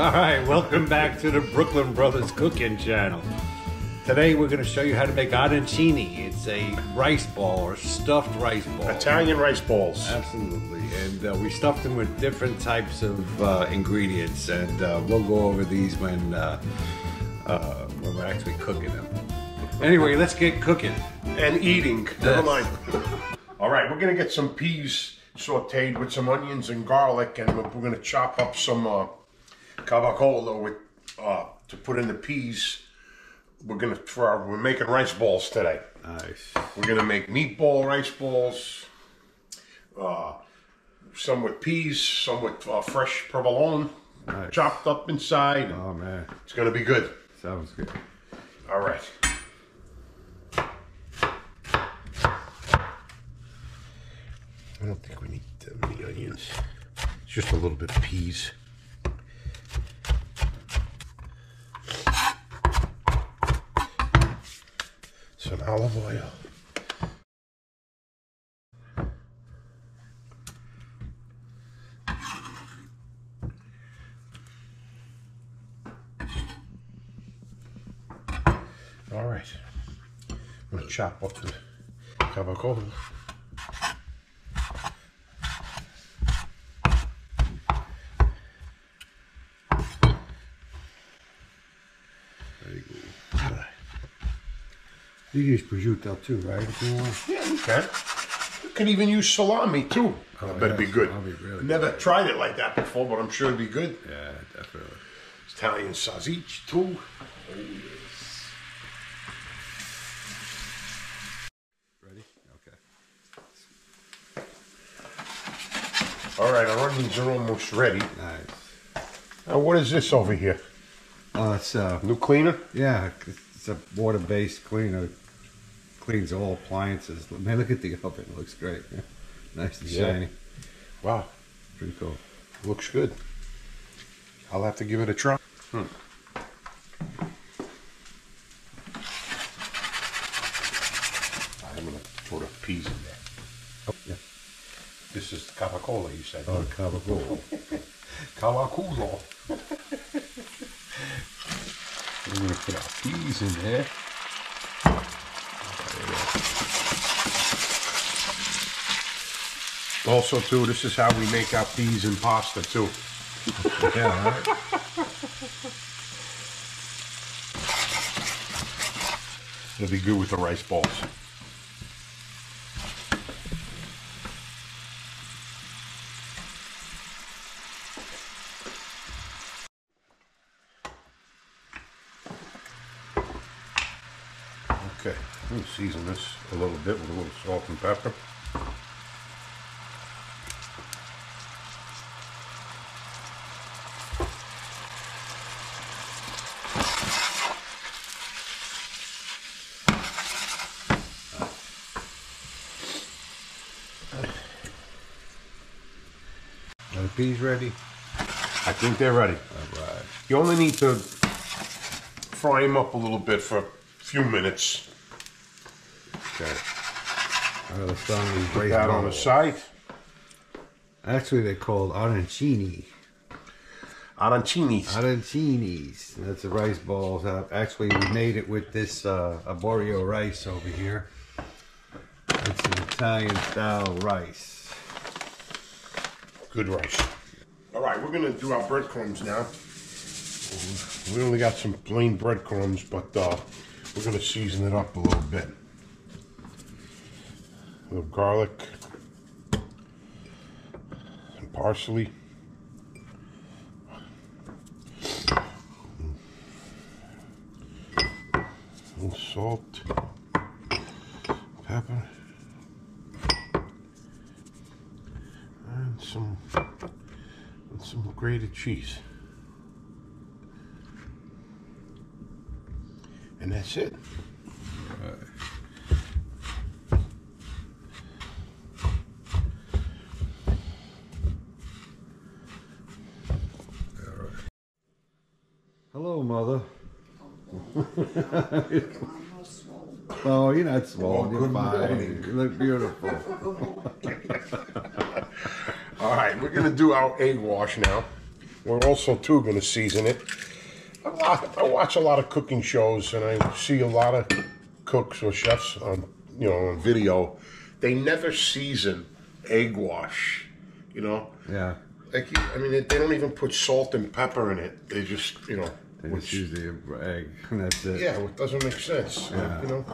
All right, welcome back to the Brooklyn Brothers Cooking Channel. Today we're going to show you how to make arancini. It's a rice ball or stuffed rice ball. Italian rice balls. Absolutely, and uh, we stuffed them with different types of uh, ingredients, and uh, we'll go over these when uh, uh, when we're actually cooking them. Anyway, let's get cooking. And eating. Never mind. All right, we're gonna get some peas sauteed with some onions and garlic, and we're, we're gonna chop up some uh, capocollo with uh, to put in the peas. We're gonna for our, we're making rice balls today. Nice. We're gonna make meatball rice balls. Uh, some with peas, some with uh, fresh provolone, Nice. chopped up inside. Oh man, It's gonna be good. sounds good. All right. I don't think we need that many onions. It's just a little bit of peas. Some olive oil. All right. I'm gonna chop up the capocollo. You use prosciutto too, right? If you want. Yeah, you can. You can even use salami too. Oh, I bet it'd be good. be really Never tried it like that before, but I'm sure it'd be good. Yeah, definitely. Italian sausage too. Oh, yes. Ready? Okay. All right, our onions are almost ready. Nice. Now, what is this over here? Oh, it's uh, New cleaner? yeah, it's a water-based cleaner. Cleans all appliances. Man, look at the oven. It looks great. Nice and Yeah. shiny. Wow, Pretty cool. looks good. I'll have to give it a try. Hmm. I'm gonna throw the peas in there. Oh, yeah. This is the capocollo, you said. Oh, capocollo. Cavaculo. We're gonna put our peas in there. Also, too, this is how we make our peas and pasta too. yeah, right. It'll be good with the rice balls. Okay, we'll season this a little bit with a little salt and pepper. Peas ready? I think they're ready. All right. You only need to fry them up a little bit for a few minutes. Okay. All right, let's on these Put that on the side. Actually, they're called arancini. Arancinis. Arancinis. That's the rice balls. Uh, actually, we made it with this uh, arborio rice over here. It's an Italian style rice. Good rice. All right, we're gonna do our breadcrumbs now. We only got some plain breadcrumbs, but uh, we're gonna season it up a little bit. A little garlic, and parsley. A little salt, pepper, and some and some grated cheese. And that's it. Hello, mother. oh, you're not small. Oh, you're good fine. morning. You look beautiful. All right, we're gonna do our egg wash now. We're also too going to season it. A lot, I watch a lot of cooking shows, and I see a lot of cooks or chefs on you know on video. They never season egg wash. You know, Yeah. like I mean, they, they don't even put salt and pepper in it. They just you know, They which- just use the egg. And that's it. yeah, it doesn't make sense. Yeah. You know,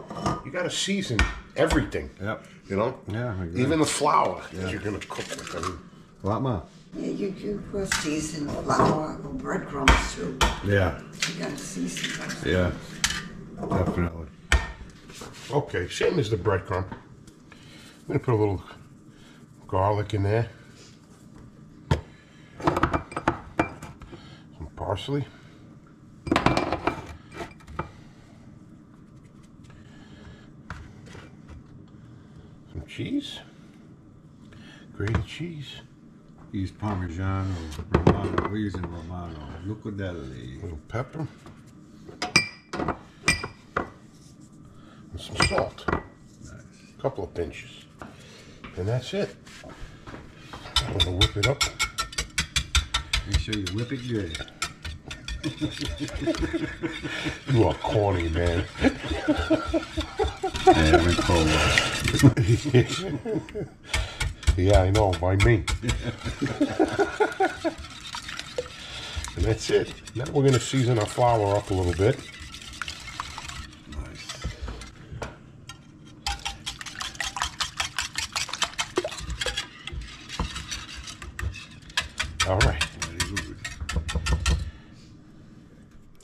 you got to season everything. Yep. You know, Yeah, agree. even the flour that you're gonna cook with. I mean, What, Ma? Yeah, you, you put seasoned flour or breadcrumbs too. Yeah. You gotta season those. Yeah. Definitely. okay, same as the breadcrumb. I'm gonna put a little garlic in there, some parsley. Some cheese, grated cheese, Use Parmesan or Romano. We're using Romano. Locatelli. little pepper, and some salt. Nice. A couple of pinches. And that's it. I'm gonna whip it up. Make sure you whip it good. You are corny, man. Yeah, went cold. Yeah, I know, by me. and that's it. Now we're gonna season our flour up a little bit. Nice. All right.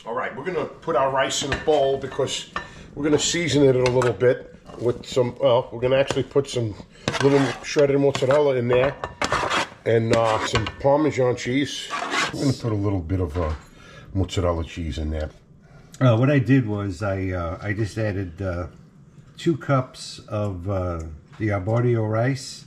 All right, we're gonna put our rice in a bowl because we're gonna season it a little bit with some. Well, we're gonna actually put some little shredded mozzarella in there and uh, some Parmesan cheese. I'm gonna put a little bit of uh, mozzarella cheese in there. Uh, what I did was I uh, I just added uh, two cups of uh, the arborio rice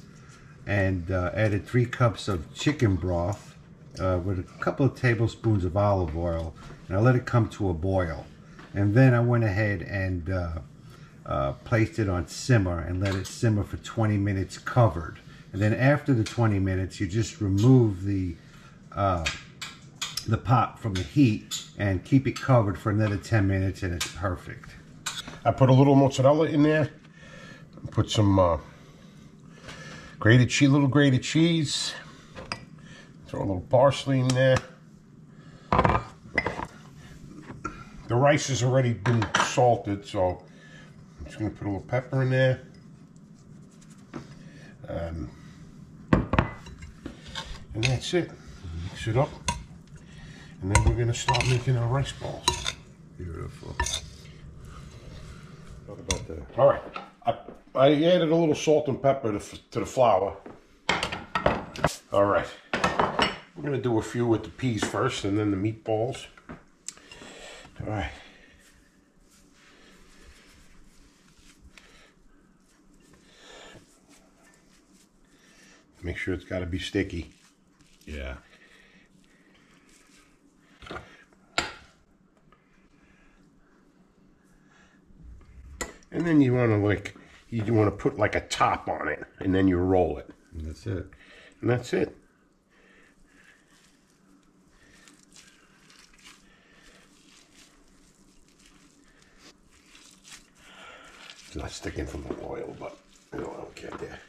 and added three cups of chicken broth with a couple of tablespoons of olive oil, and I let it come to a boil. And then I went ahead and uh, uh, placed it on simmer and let it simmer for 20 minutes covered. And then after the 20 minutes, you just remove the the pot from the heat and keep it covered for another 10 minutes and it's perfect. I put a little mozzarella in there. Put some uh, grated cheese, little grated cheese. Throw a little parsley in there. The rice has already been salted, so I'm just gonna put a little pepper in there. Um, and that's it. Mix it up. And then we're gonna start making our rice balls. Beautiful. What about the All right. I, I added a little salt and pepper to, to the flour. All right. We're going to do a few with the peas first and then the meatballs. All right. Make sure it's got to be sticky. Yeah. And then you want to like, you want to put like a top on it and then you roll it. And that's it. And that's it. It's not sticking from the oil, but you know, I don't care there.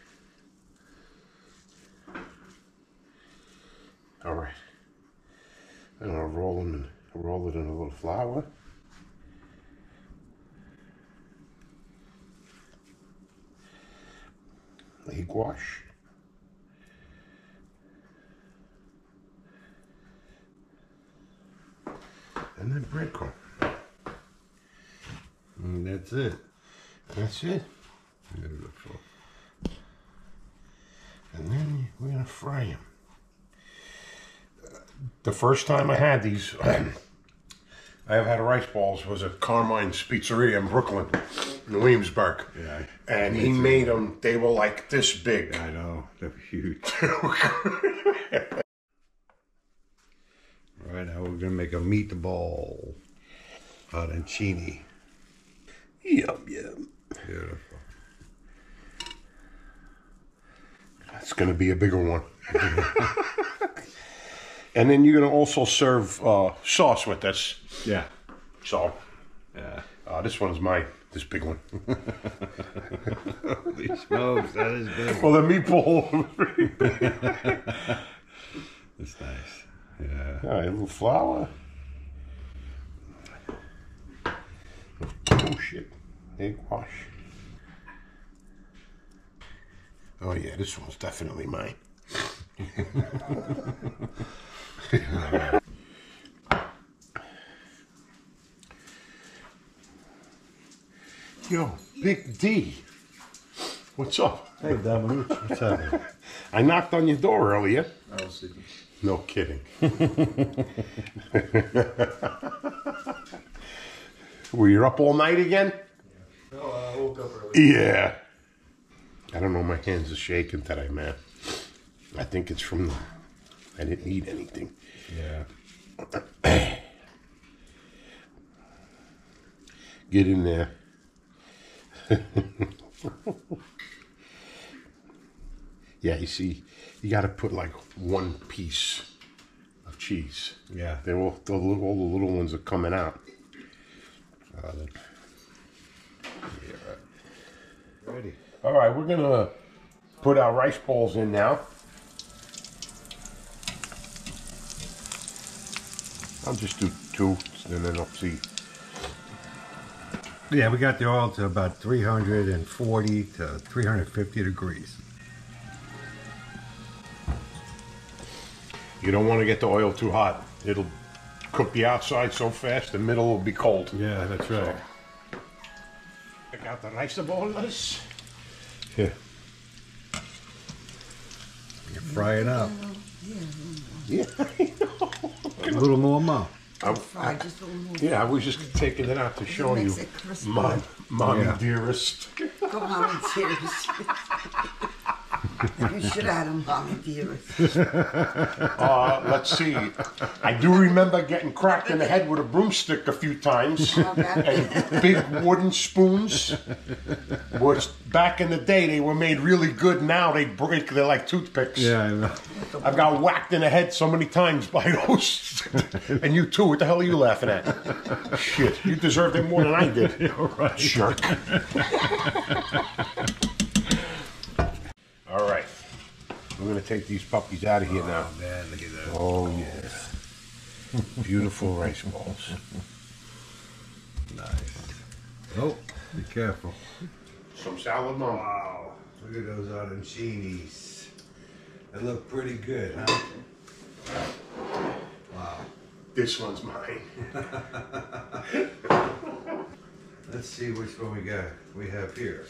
All right. I'm gonna roll them and roll it in a little flour. Egg wash. and then breadcrumb. And that's it. That's it. And then we're gonna fry them. The first time I had these, I have had rice balls was at Carmine's Pizzeria in Brooklyn, in Williamsburg. Yeah. And he made them. They were like this big. I know. They're huge. All right, now we're gonna make a meatball arancini. Yum yum. Beautiful. That's gonna be a bigger one. And then you're gonna also serve uh, sauce with this. Yeah. So Yeah. uh, this one's mine. This big one. Holy smokes, that is big. well, the meatball. That's nice. Yeah. All right, a little flour. Oh shit! Egg wash. Oh yeah, this one's definitely mine. Yo, Big D. What's up? Hey, Dominique, what's happening? I knocked on your door earlier. I was sleeping. No kidding. Were you up all night again? No, I woke up early. Yeah. I don't know. My hands are shaking today, man. I think it's from the. I didn't eat anything. Yeah. Get in there. yeah, you see, you got to put like one piece of cheese. Yeah. They're all, the little, all the little ones are coming out. That- Ready. All right, we're gonna put our rice balls in now. I'll just do two, and then I'll see. Yeah, we got the oil to about 340 to 350 degrees. You don't want to get the oil too hot. It'll cook the outside so fast, the middle will be cold. Yeah, that's right. Check out the rice balls. Yeah. You fry it up. Yeah, A little more, Mom. Fry just a little more. yeah. I was just taking it out to show you, makes it crispy. mom, mommy Yeah. dearest. Go, mommy dearest. you should have had a mommy dearest. Uh, let's see. I do remember getting cracked in the head with a broomstick a few times. and big wooden spoons. Which back in the day they were made really good. Now they break. They're like toothpicks. Yeah, I know. I've got whacked in the head so many times by those. and you too. What the hell are you laughing at? Shit, you deserved it more than I did. right. Jerk. All right. We're gonna take these puppies out of here oh, now. Oh, man, look at that. Oh yeah. Beautiful rice balls. Nice. Oh, be careful. Some salad, mom. Wow, look at those arancinis. They look pretty good, huh? Wow. This one's mine. Let's see which one we got. We have here.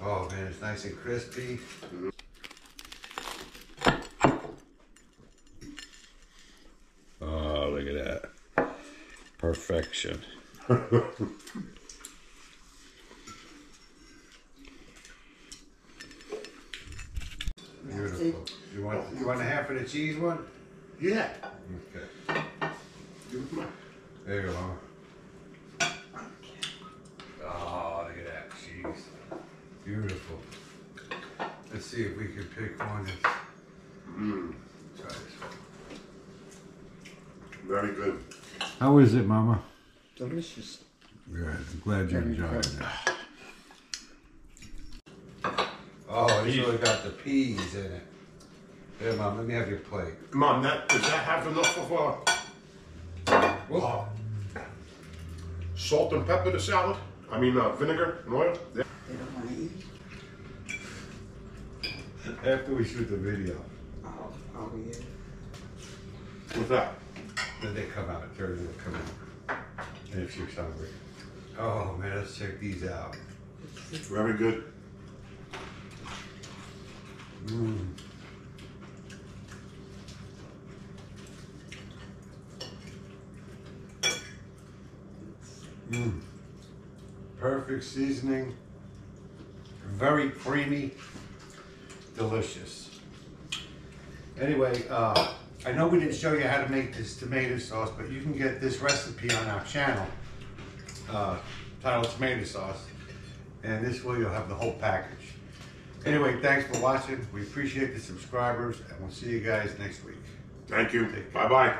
Oh man, it's nice and crispy. Mm-hmm. Oh, look at that. Perfection. Beautiful. You want you want a half of the cheese one? Yeah. Okay. There you go, Mama. Oh, look at that cheese. Beautiful. Let's see if we can pick one. that's- Try this one. Very good. How is it, Mama? Delicious. Good. I'm glad you enjoyed it. Oh, it's really got the peas in it. Here, Mom, let me have your plate. Mom, that does that have enough of uh, Whoa. salt and pepper to salad? I mean uh, vinegar and oil? Yeah. They don't want to eat. After we shoot the video, Oh, oh yeah. What's that? then they come out. Jerry will come out. And you're hungry. Oh man, let's check these out. Very good. Perfect seasoning. Very creamy. Delicious. Anyway, uh, I know we didn't show you how to make this tomato sauce, but you can get this recipe on our channel, uh, titled Tomato Sauce. And this way you'll have the whole package. Anyway, thanks for watching. We appreciate the subscribers, and we'll see you guys next week. Thank you. Bye bye.